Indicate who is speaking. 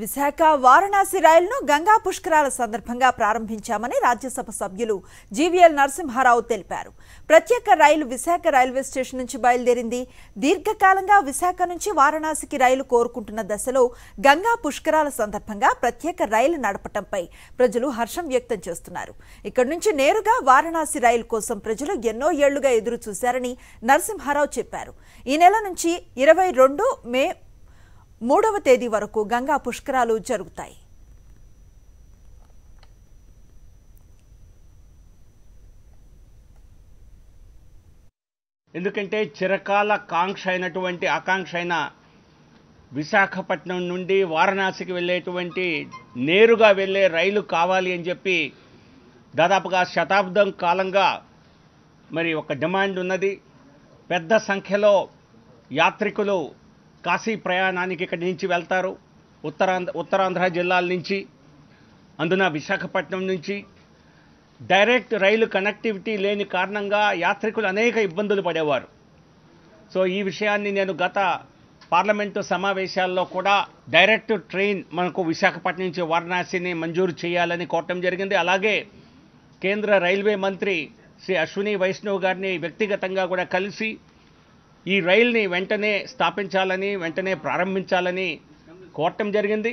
Speaker 1: విశాఖ వారణాసి రైలును గంగా పుష్కరాల సందర్భంగా ప్రారంభించామని రాజ్యసభ సభ్యులు జీవీఎల్ నరసింహారావు తెలిపారు. ప్రత్యేక రైలు విశాఖ రైల్వే స్టేషన్ నుంచి బయలుదేరింది. దీర్ఘకాలంగా విశాఖ నుంచి వారణాసికి రైలు కోరుకుంటున్న దశలో గంగా పుష్కరాల సందర్భంగా ప్రత్యేక రైలు నడపటంపై ప్రజలు హర్షం వ్యక్తం చేస్తున్నారు. ఇక్కడి నుంచి నేరుగా వారణాసి రైలు కోసం ప్రజలు ఎన్నో ఏళ్ళుగా ఎదురు చూశారని నరసింహారావు చెప్పారు. ఈ నెల నుంచి ఇరవై రెండు మే మూడవ తేదీ వరకు గంగా పుష్కరాలు జరుగుతాయి.
Speaker 2: ఎందుకంటే చిరకాల కాంక్ష అయినటువంటి ఆకాంక్ష అయిన విశాఖపట్నం నుండి వారణాసికి వెళ్ళేటువంటి నేరుగా వెళ్ళే రైలు కావాలి అని చెప్పి దాదాపుగా శతాబ్దం కాలంగా మరి ఒక డిమాండ్ ఉన్నది. పెద్ద సంఖ్యలో యాత్రికులు కాశీ ప్రయాణానికి ఇక్కడి నుంచి వెళ్తారు. ఉత్తరాంధ్ర ఉత్తరాంధ్ర జిల్లాల నుంచి అందున విశాఖపట్నం నుంచి. డైరెక్ట్ రైలు కనెక్టివిటీ లేని కారణంగా యాత్రికులు అనేక ఇబ్బందులు పడేవారు. సో ఈ విషయాన్ని నేను గత పార్లమెంటు సమావేశాల్లో కూడా డైరెక్ట్ ట్రైన్ మనకు విశాఖపట్నం నుంచి వారణాసిని మంజూరు చేయాలని కోరటం జరిగింది. అలాగే కేంద్ర రైల్వే మంత్రి శ్రీ అశ్విని వైష్ణవ్ గారిని వ్యక్తిగతంగా కూడా కలిసి ఈ రైల్ని వెంటనే స్థాపించాలని వెంటనే ప్రారంభించాలని కోరటం జరిగింది.